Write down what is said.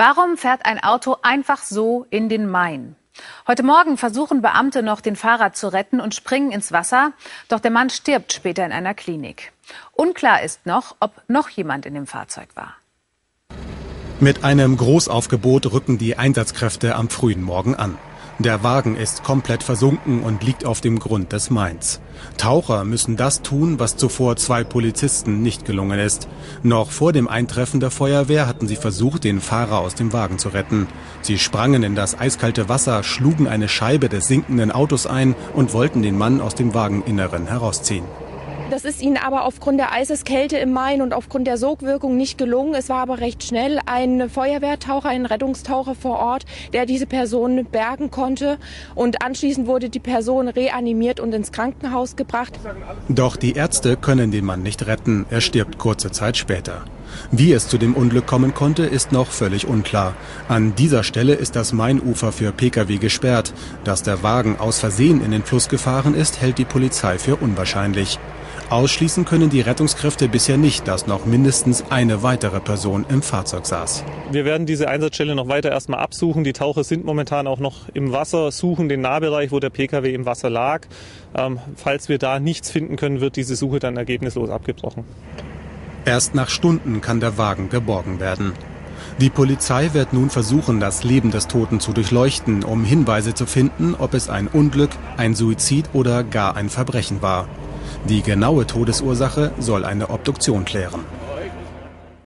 Warum fährt ein Auto einfach so in den Main? Heute Morgen versuchen Beamte noch, den Fahrer zu retten und springen ins Wasser. Doch der Mann stirbt später in einer Klinik. Unklar ist noch, ob noch jemand in dem Fahrzeug war. Mit einem Großaufgebot rücken die Einsatzkräfte am frühen Morgen an. Der Wagen ist komplett versunken und liegt auf dem Grund des Mains. Taucher müssen das tun, was zuvor zwei Polizisten nicht gelungen ist. Noch vor dem Eintreffen der Feuerwehr hatten sie versucht, den Fahrer aus dem Wagen zu retten. Sie sprangen in das eiskalte Wasser, schlugen eine Scheibe des sinkenden Autos ein und wollten den Mann aus dem Wageninneren herausziehen. Das ist ihnen aber aufgrund der Eiseskälte im Main und aufgrund der Sogwirkung nicht gelungen. Es war aber recht schnell ein Feuerwehrtaucher, ein Rettungstaucher vor Ort, der diese Person bergen konnte. Und anschließend wurde die Person reanimiert und ins Krankenhaus gebracht. Doch die Ärzte können den Mann nicht retten. Er stirbt kurze Zeit später. Wie es zu dem Unglück kommen konnte, ist noch völlig unklar. An dieser Stelle ist das Mainufer für Pkw gesperrt. Dass der Wagen aus Versehen in den Fluss gefahren ist, hält die Polizei für unwahrscheinlich. Ausschließen können die Rettungskräfte bisher nicht, dass noch mindestens eine weitere Person im Fahrzeug saß. Wir werden diese Einsatzstelle noch weiter erstmal absuchen. Die Taucher sind momentan auch noch im Wasser, suchen den Nahbereich, wo der Pkw im Wasser lag. Ähm, falls wir da nichts finden können, wird diese Suche dann ergebnislos abgebrochen. Erst nach Stunden kann der Wagen geborgen werden. Die Polizei wird nun versuchen, das Leben des Toten zu durchleuchten, um Hinweise zu finden, ob es ein Unglück, ein Suizid oder gar ein Verbrechen war. Die genaue Todesursache soll eine Obduktion klären.